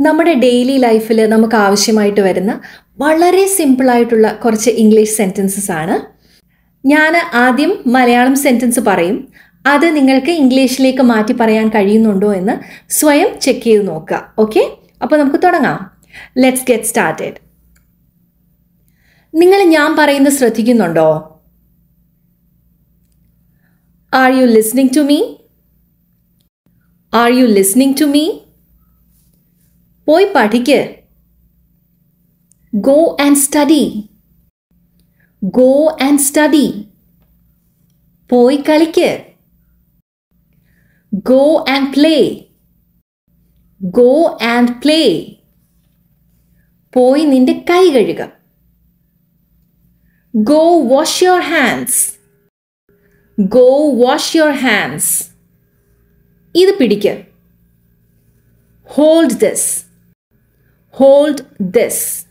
നമ്മുടെ ഡെയിലി ലൈഫിൽ നമുക്ക് ആവശ്യമായിട്ട് വരുന്ന വളരെ സിമ്പിളായിട്ടുള്ള കുറച്ച് ഇംഗ്ലീഷ് സെന്റൻസസ് ആണ്. ഞാൻ ആദ്യം മലയാളം സെന്റൻസ് പറയും. അത് നിങ്ങൾക്ക് ഇംഗ്ലീഷിലേക്ക് മാറ്റി പറയാൻ കഴിയുന്നുണ്ടോ എന്ന് സ്വയം ചെക്ക് ചെയ്ത് നോക്കുക. ഓക്കെ അപ്പോൾ നമുക്ക് തുടങ്ങാം. ലെറ്റ്സ് ഗെറ്റ് സ്റ്റാർട്ടഡ് നിങ്ങൾ ഞാൻ പറയുന്നത് ശ്രദ്ധിക്കുന്നുണ്ടോ? Are you listening to me are you listening to me പോയി പഠിക്ക്. Go and study go and study പോയി കളിക്ക്. Go and play go and play പോയി നിന്റെ കൈ കഴുക. Go wash your hands go wash your hands ഇത് പിടിക്ക്. ഹോൾഡ് ദിസ് ഹോൾഡ് ദിസ്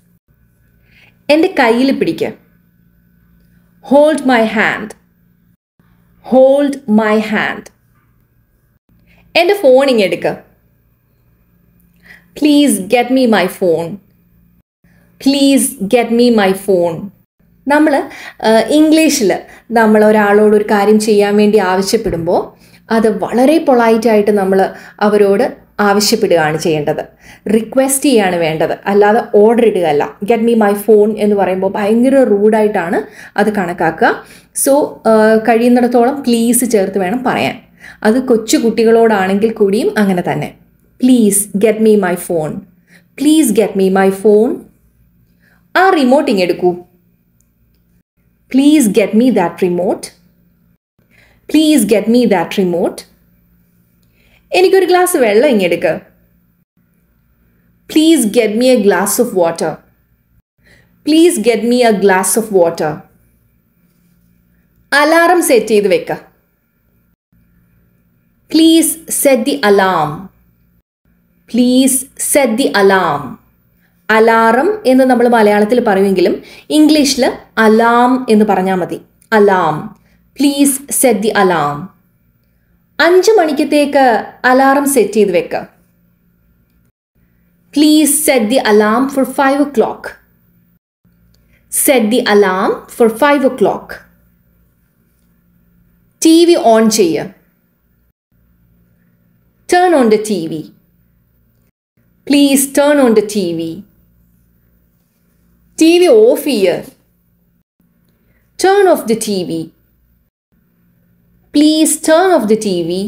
എന്റെ കയ്യിൽ പിടിക്ക്. Hold my hand hold my hand എന്റെ phone ഇങ്ങെടുക്ക് please get me my phone please get me my phone നമ്മൾ ഇംഗ്ലീഷിൽ നമ്മൾ ഒരാളോട് ഒരു കാര്യം ചെയ്യാൻ വേണ്ടി ആവശ്യപ്പെടുമ്പോൾ അത് വളരെ പൊളൈറ്റായിട്ട് നമ്മൾ അവരോട് ആവശ്യപ്പെടുകയാണ് ചെയ്യേണ്ടത്. റിക്വസ്റ്റ് ചെയ്യാണ് വേണ്ടത്. അല്ലാതെ ഓർഡർ ഇടുകയല്ല. ഗെറ്റ് മീ മൈ ഫോൺ എന്ന് പറയുമ്പോൾ ഭയങ്കര റൂഡായിട്ടാണ് അത് കണക്കാക്കുക. സോ കഴിയുന്നിടത്തോളം പ്ലീസ് ചേർത്ത് വേണം പറയാൻ. അത് കൊച്ചു കുട്ടികളോടാണെങ്കിൽ കൂടിയും അങ്ങനെ തന്നെ. Please get me my phone please get me my phone ആ remote ഇങ്ങെടുക്കൂ please get me that remote please get me that remote എനിക്കൊരു ഗ്ലാസ് വെള്ളം ഇങ്ങെടുക്ക്. Please get me a glass of water please get me a glass of water alarm set ചെയ്ത് വെക്ക. Please set the alarm please set the alarm alarm എന്ന് നമ്മൾ മലയാളത്തിൽ പറയുമെങ്കിലും ഇംഗ്ലീഷിൽ alarm എന്ന് പറഞ്ഞാൽ മതി. Alarm please set the alarm അഞ്ച് മണിക്കത്തേക്ക് അലാറം സെറ്റ് ചെയ്ത് വെക്ക. Please set the alarm for five o'clock set the alarm for five o'clock T V on ചെയ്യ. Turn on the T V please turn on the T V T V off ചെയ്യ. Turn off the T V please turn off the T V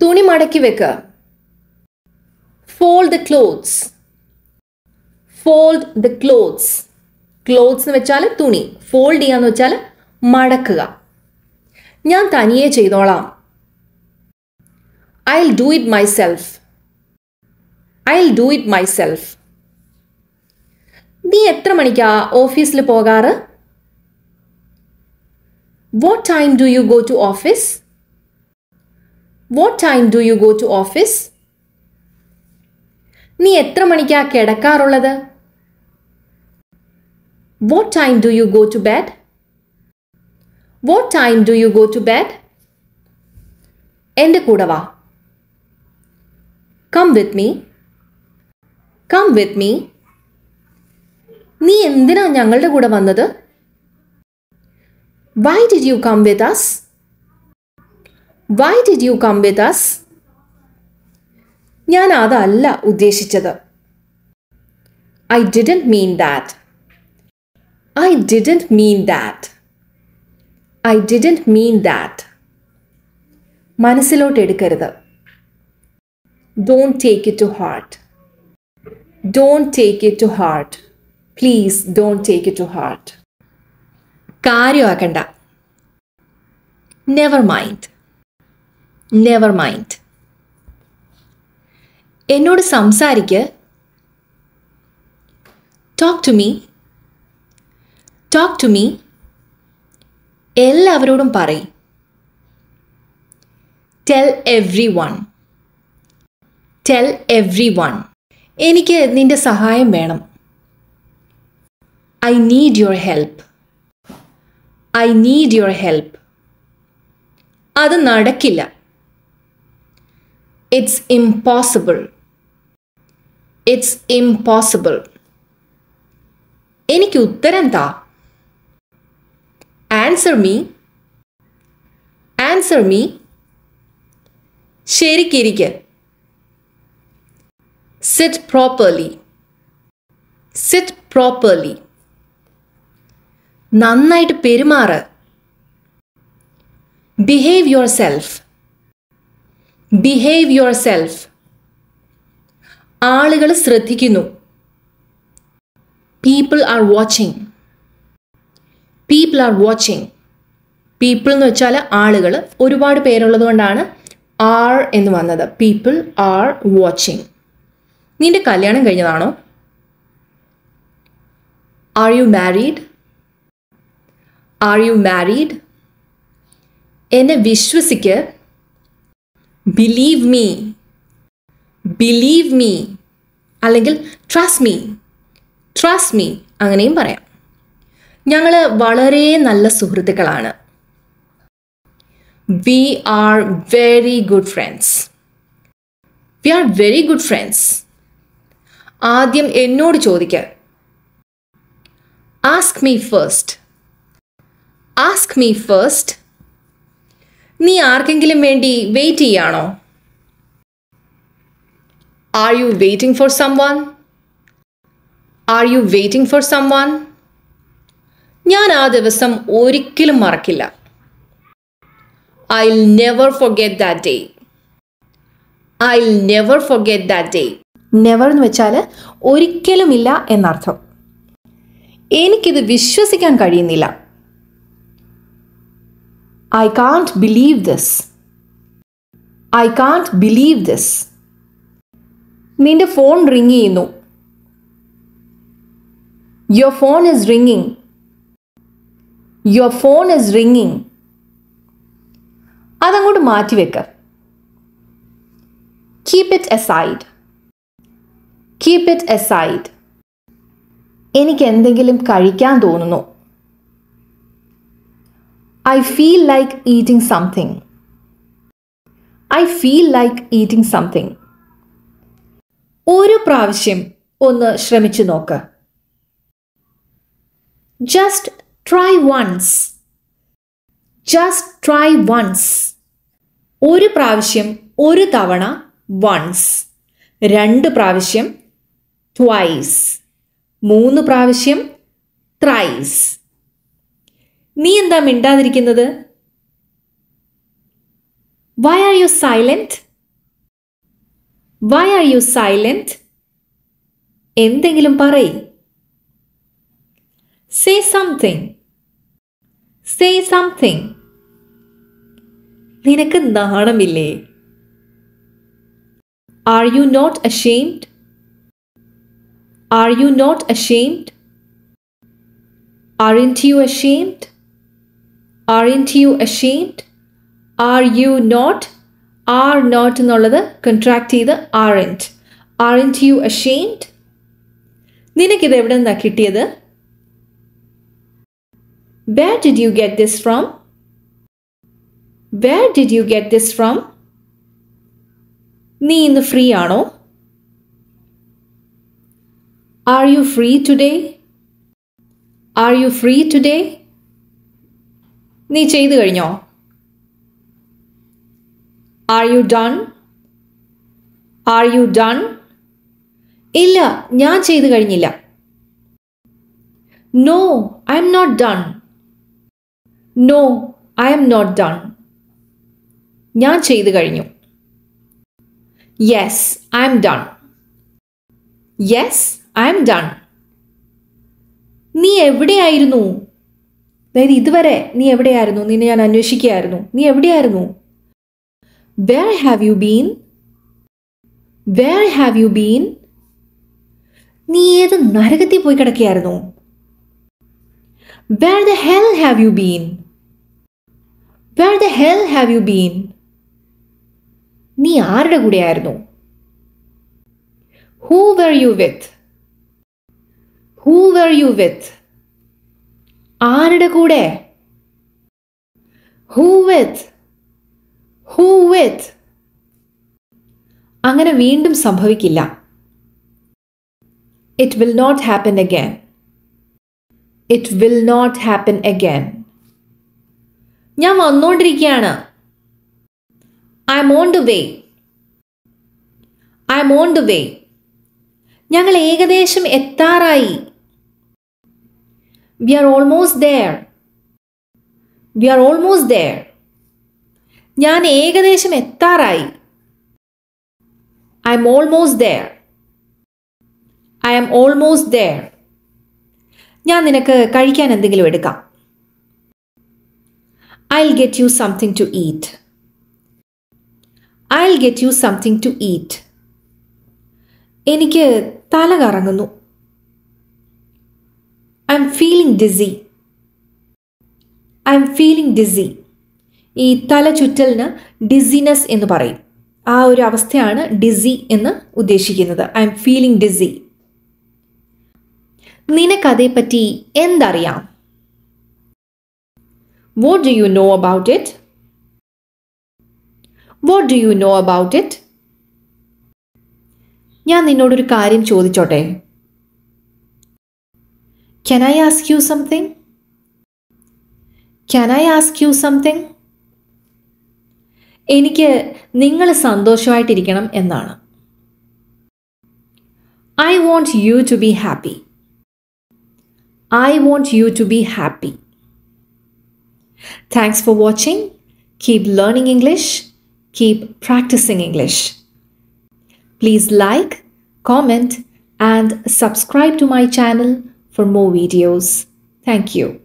തുണി മടക്കി വെക്കുക. Fold the clothes fold the clothes clothes എന്ന് വെച്ചാൽ തുണി. Fold ചെയ്യാന്ന് വെച്ചാൽ മടക്കുക. ഞാൻ തനിയെ ചെയ്തോളാം. I do it myself I do it myself നീ എത്ര മണിക്കാ ഓഫീസിൽ പോകാറ്? what time do you go to office what time do you go to office നീ എത്ര മണിക്കാ കിടക്കാറുള്ളത് what time do you go to bed what time do you go to bed എൻ്റെ കൂടെ വാ come with me come with me നീ എന്തിനാ ഞങ്ങളുടെ കൂടെ വന്നത് why did you come with us why did you come with us ഞാൻ അതല്ല ഉദ്ദേശിച്ചത്. I didn't mean that I didn't mean that I didn't mean that മനസ്സിലോട്ട് എടുക്കരുത്. Don't take it to heart don't take it to heart please don't take it to heart കാര്യമാക്കണ്ട. Never mind never mind എന്നോട് സംസാരിക്ക്. Talk to me talk to me എല്ലാവരോടും പറയും. Tell everyone tell everyone എനിക്ക് നിന്റെ സഹായം വേണം. I need your help I need your help അത് നടക്കില്ല. ഇറ്റ്സ് ഇംപോസിബിൾ ഇറ്റ്സ് ഇംപോസിബിൾ എനിക്ക് ഉത്തരം താ. ആൻസർ മീ ആൻസർ മീ ശരിക്കിരിക്ക് സിറ്റ് പ്രോപ്പർലി സിറ്റ് പ്രോപ്പർലി നന്നായിട്ട് പെരുമാറ്. Behave yourself behave yourself ആളുകൾ ശ്രദ്ധിക്കുന്നു. People are watching people are watching people എന്ന് വെച്ചാൽ ആളുകൾ ഒരുപാട് പേരുള്ളത് കൊണ്ടാണ് ആർ എന്ന് വന്നത്. പീപ്പിൾ ആർ വാച്ചിങ് നിന്റെ കല്യാണം കഴിഞ്ഞതാണോ? Are you married are you married എന്നെ വിശ്വസിക്ക്. ബിലീവ് മീ ബിലീവ് മീ അല്ലെങ്കിൽ ട്രസ്റ്റ് മീ ട്രസ്റ്റ് മീ അങ്ങനെയും പറയാം. ഞങ്ങൾ വളരെ നല്ല സുഹൃത്തുക്കളാണ്. We are very good friends we are very good friends ആദ്യം എന്നോട് ചോദിക്ക. Ask me first ask me first നീ ആർക്കെങ്കിലും വേണ്ടി wait ചെയ്യാണോ? Are you waiting for someone are you waiting for someone ഞാൻ ആ ദിവസം ഒരിക്കലും മറക്കില്ല. I never forget that day I never forget that day never എന്ന് വെച്ചാൽ ഒരിക്കലുമില്ല എന്നർത്ഥം. എനിക്കിത് വിശ്വസിക്കാൻ കഴിയുന്നില്ല. I can't believe this I can't believe this നിന്റെ ഫോൺ റിങ് ചെയ്യുന്നു. Your phone is റിങ്ങിങ് your phone is റിങ്ങിങ് അതങ്ങോട്ട് മാറ്റിവെക്ക keep it aside keep it aside എനിക്ക് എന്തെങ്കിലും കഴിക്കാൻ തോന്നുന്നു. I feel like eating something I feel like eating something ഒരു പ്രാവശ്യം ഒന്ന് ശ്രമിച്ചു നോക്ക്. Just try once just try once ഒരു പ്രാവശ്യം ഒരു തവണ വൺസ് രണ്ട് പ്രാവശ്യം ട്വൈസ് മൂന്ന് പ്രാവശ്യം ത്രൈസ് നീ എന്താ മിണ്ടാതിരിക്കുന്നത്? Why are you silent why are you silent എന്തെങ്കിലും പറയ്. സേ സംതിങ് സേ സംതിങ് നിനക്ക് നാണമില്ലേ? Are you not ashamed are you not ashamed aren't you ashamed aren't you ashamed are you not are not എന്നുള്ളത് contract ചെയ്ത് aren't ആറിന്റ് you ashamed നിനക്കിത് എവിടെ നിന്നാണ് കിട്ടിയത്? Where did you get this from? Where did you get this from? നീ ഇന്ന് free ആണോ? Are you free today are you free today നീ ചെയ്തു കഴിഞ്ഞോ? Are you done are you done ഇല്ല ഞാൻ ചെയ്തു കഴിഞ്ഞില്ല. No I'm not done no I'm not done ഞാൻ ചെയ്തു കഴിഞ്ഞു. Yes I'm done yes I'm done നീ എവിടെയായിരുന്നു? അതായത് ഇതുവരെ നീ എവിടെയായിരുന്നു? നിന്നെ ഞാൻ അന്വേഷിക്കുകയായിരുന്നു. നീ എവിടെയായിരുന്നു? Where have you been where have you been നീ ഏത് നരകത്തിൽ പോയി കിടക്കുകയായിരുന്നു? Where the hell have you been where the hell have you been നീ ആരുടെ കൂടെയായിരുന്നു? Who were you with who were you with ആരുടെ കൂടെ? ഹൂ വിത്ത് ഹൂ വിത്ത് അങ്ങനെ വീണ്ടും സംഭവിക്കില്ല. It will not happen again it will not happen again ഞാൻ വന്നുകൊണ്ടിരിക്കുകയാണ് I'm on the way I'm on the way ഞങ്ങൾ ഏകദേശം എത്താറായി. We are almost there. We are almost there ഞാൻ ഏകദേശം എത്താറായി. I'm almost there I'm almost there ഞാൻ നിനക്ക് കഴിക്കാൻ എന്തെങ്കിലും എടുക്കാം. I will get you something to eat I will get you something to eat എനിക്ക് തല കറങ്ങുന്നു. I'm feeling dizzy I'm feeling dizzy ഈ തല ചുറ്റലിന് ഡിസിനെസ് എന്ന് പറയും. ആ ഒരു അവസ്ഥയാണ് ഡിസി എന്ന് ഉദ്ദേശിക്കുന്നത്. ഐ എം ഫീലിംഗ് ഡിസി നിനക്കതേപ്പറ്റി എന്തറിയാം? What do you know about it what do you know about it ഞാൻ നിന്നോടൊരു കാര്യം ചോദിച്ചോട്ടെ? Can I ask you something can I ask you something എനിക്ക് നിങ്ങൾ സന്തോഷമായിട്ടിരിക്കണം എന്നാണ്. I want you to be happy I want you to be happy thanks for watching keep learning English keep practicing English. Please like, comment, and subscribe to my channel. For more videos. Thank you.